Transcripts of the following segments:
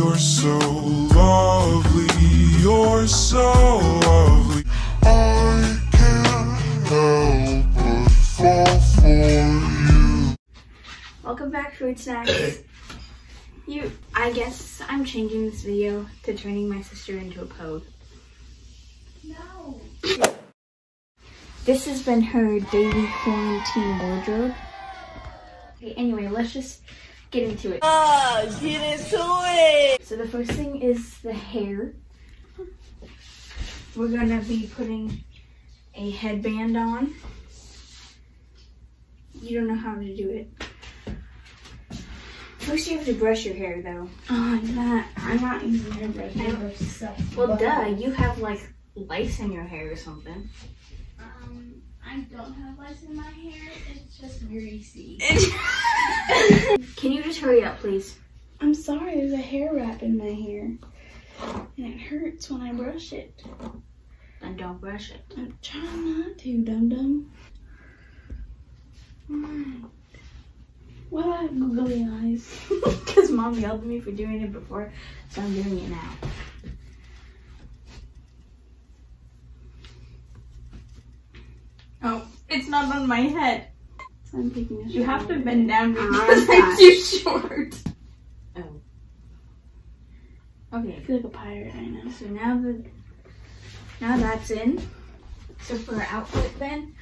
You're so lovely, you're so lovely. I can't help but fall for you. Welcome back, Food Snacks. You, I guess I'm changing this video to turning my sister into a pogue. No. This has been her daily quarantine wardrobe. Okay, anyway, let's just get into it. Ah, get into it. So the first thing is the hair. We're gonna be putting a headband on. You don't know how to do it. First you have to brush your hair though. Oh, I'm not. I'm not using hairbrush. I. Hairbrush sucks. Well duh, you have like lice in your hair or something. Um, I don't have lice in my hair. It's just greasy. Can you just hurry up please? I'm sorry. There's a hair wrap in my hair, and it hurts when I brush it. Then don't brush it. I'm trying not to, dum dum. Why do I have googly eyes? Because mom yelled at me for doing it before, so I'm doing it now. Oh, it's not on my head. So I'm taking a You have to bend down because. I'm too short. Oh. I feel like a pirate right now. so now the now that's in. So for her outfit then,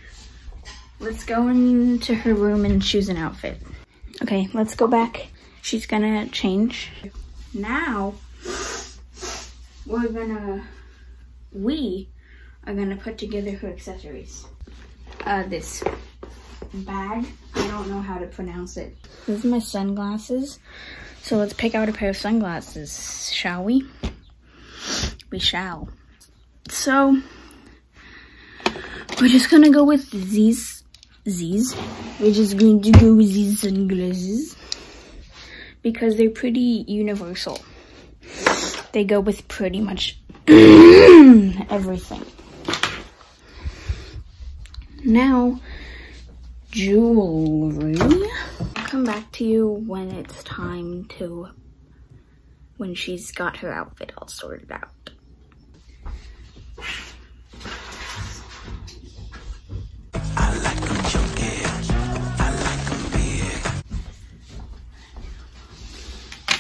let's go into her room and choose an outfit. Okay, let's go back. She's gonna change. Now we're gonna we are gonna put together her accessories. Uh this bag. I don't know how to pronounce it. These are my sunglasses. So let's pick out a pair of sunglasses, shall we? We shall. So we're just gonna go with these these. We're just going to go with these sunglasses because they're pretty universal. They go with pretty much everything. Now, jewelry. Come back to you when it's time to, when she's got her outfit all sorted out.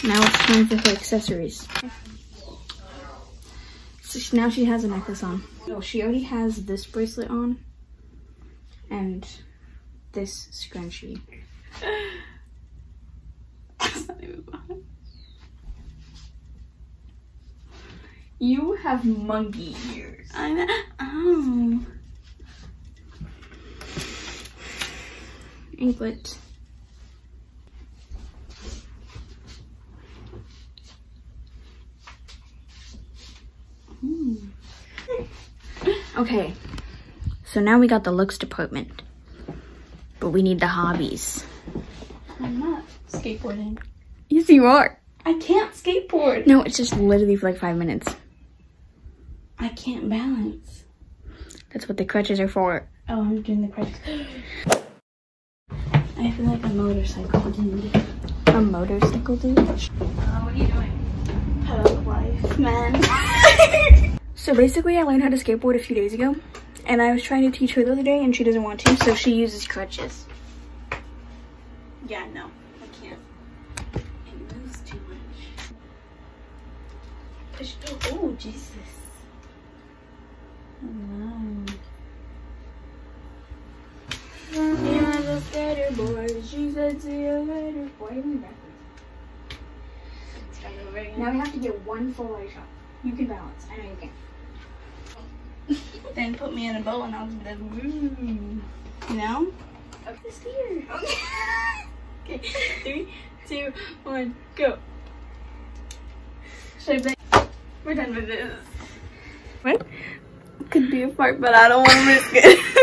Now it's time for her accessories. So she- now she has a necklace on. Oh, she already has this bracelet on and this scrunchie. That's not even fun. You have monkey ears. I know. Oh. Anklet. Hmm. Okay, so now we got the looks department, but we need the hobbies. I'm not skateboarding. Yes, you are. I can't skateboard. No, it's just literally for like five minutes. I can't balance. That's what the crutches are for. Oh, I'm doing the crutches. I feel like a motorcycle dude. A motorcycle dude. Uh, what are you doing? Pedal life, man. So basically, I learned how to skateboard a few days ago, and I was trying to teach her the other day, and she doesn't want to, so she uses crutches. yeah, no, I can't. It moves too much. Push. Oh, oh, Jesus. Oh, no. Yeah, the skater boy, she said, see you later. Why are you going backwards? Start over again. Now we have to get one full leg shot. You can balance. I know you can. Then put me in a boat and I'll just be like, woo. You know? Up the skier. Okay, three, two, one, go. Should I We're done with this. What? Could be a fart, but I don't want to risk it.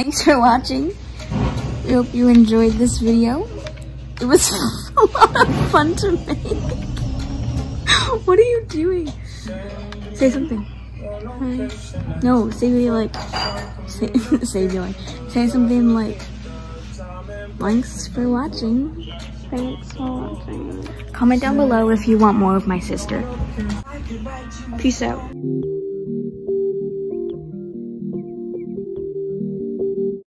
Thanks for watching. We hope you enjoyed this video. It was a lot of fun to make. What are you doing? Say something. Hi. No, say like. Say, say like. Say something like. Thanks for watching. Thanks for watching. Comment down below if you want more of my sister. Peace out.